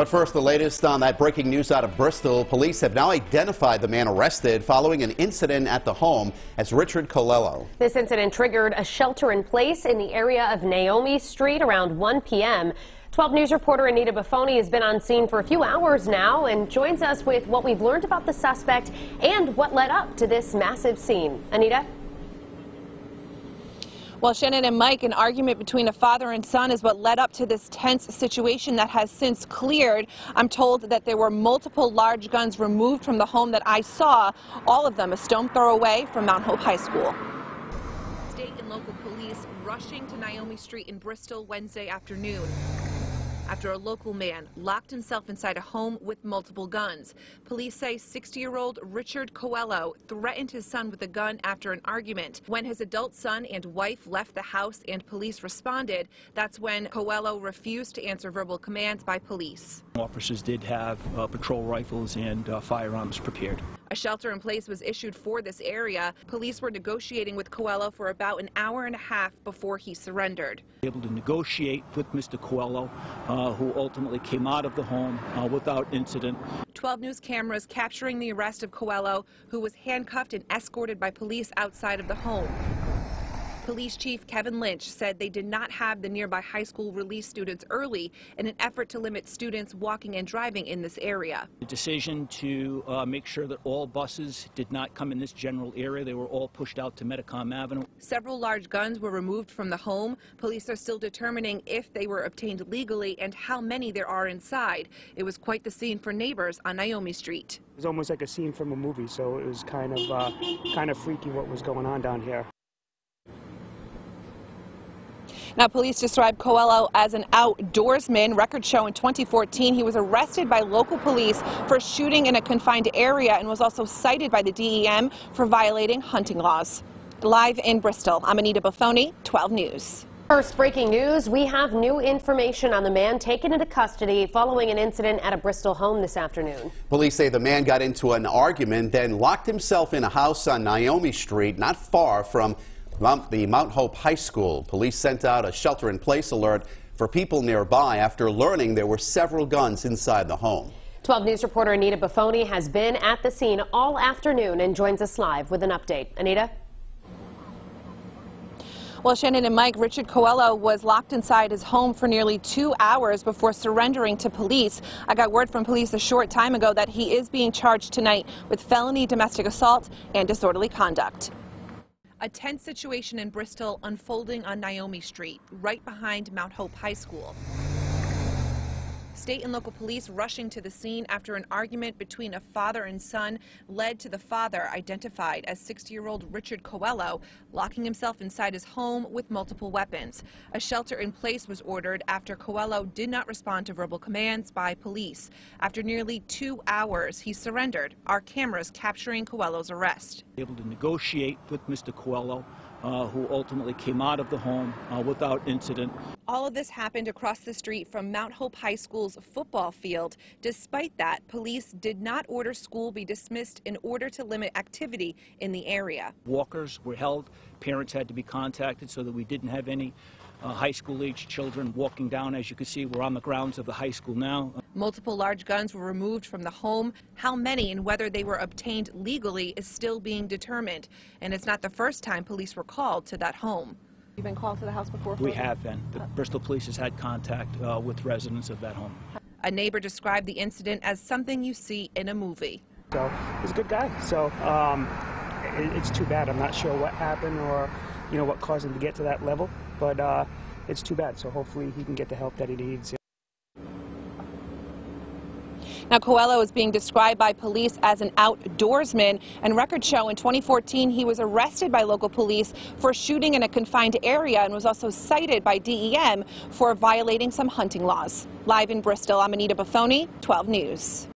But first, the latest on that breaking news out of Bristol. Police have now identified the man arrested following an incident at the home as Richard Coelho. This incident triggered a shelter in place in the area of Naomi Street around 1 p.m. 12 News reporter Anita Baffoni has been on scene for a few hours now and joins us with what we've learned about the suspect and what led up to this massive scene. Anita? Well, Shannon and Mike, an argument between a father and son is what led up to this tense situation that has since cleared. I'm told that there were multiple large guns removed from the home that I saw, all of them a stone throw away from Mount Hope High School. State and local police rushing to Naomi Street in Bristol Wednesday afternoon after a local man locked himself inside a home with multiple guns. Police say 60-year-old Richard Coelho threatened his son with a gun after an argument. When his adult son and wife left the house and police responded, that's when Coelho refused to answer verbal commands by police. Officers did have uh, patrol rifles and uh, firearms prepared. A shelter in place was issued for this area. Police were negotiating with Coelho for about an hour and a half before he surrendered. Able to negotiate with Mr. Coelho, uh, who ultimately came out of the home uh, without incident. 12 News cameras capturing the arrest of Coelho, who was handcuffed and escorted by police outside of the home. Police Chief Kevin Lynch said they did not have the nearby high school release students early in an effort to limit students walking and driving in this area. The decision to uh, make sure that all buses did not come in this general area. They were all pushed out to Metacom Avenue. Several large guns were removed from the home. Police are still determining if they were obtained legally and how many there are inside. It was quite the scene for neighbors on Naomi Street. It was almost like a scene from a movie, so it was kind of uh, kind of freaky what was going on down here. Now, police describe Coelho as an outdoorsman. Records show in 2014 he was arrested by local police for shooting in a confined area and was also cited by the DEM for violating hunting laws. Live in Bristol, I'm Anita Baffoni, 12 News. First breaking news, we have new information on the man taken into custody following an incident at a Bristol home this afternoon. Police say the man got into an argument, then locked himself in a house on Naomi Street, not far from Mount, the Mount Hope High School. Police sent out a shelter-in-place alert for people nearby after learning there were several guns inside the home. 12 News reporter Anita Baffoni has been at the scene all afternoon and joins us live with an update. Anita? Well, Shannon and Mike, Richard Coelho was locked inside his home for nearly two hours before surrendering to police. I got word from police a short time ago that he is being charged tonight with felony domestic assault and disorderly conduct. A tense situation in Bristol unfolding on Naomi Street, right behind Mount Hope High School. State and local police rushing to the scene after an argument between a father and son led to the father, identified as 60-year-old Richard Coelho, locking himself inside his home with multiple weapons. A shelter in place was ordered after Coelho did not respond to verbal commands by police. After nearly two hours, he surrendered. Our cameras capturing Coelho's arrest. Able to negotiate with Mr. Coelho uh, who ultimately came out of the home uh, without incident. All of this happened across the street from Mount Hope High School's football field. Despite that, police did not order school be dismissed in order to limit activity in the area. Walkers were held. Parents had to be contacted so that we didn't have any uh, high school age children walking down. As you can see, we're on the grounds of the high school now. Multiple large guns were removed from the home. How many and whether they were obtained legally is still being determined. And it's not the first time police were called to that home. You've been called to the house before? We have been. The Bristol police has had contact uh, with residents of that home. A neighbor described the incident as something you see in a movie. So he's a good guy. So um, it, it's too bad. I'm not sure what happened or you know what caused him to get to that level, but uh, it's too bad. So hopefully he can get the help that he needs. Now, Coelho is being described by police as an outdoorsman, and records show in 2014 he was arrested by local police for shooting in a confined area and was also cited by DEM for violating some hunting laws. Live in Bristol, I'm Anita Baffoni, 12 News.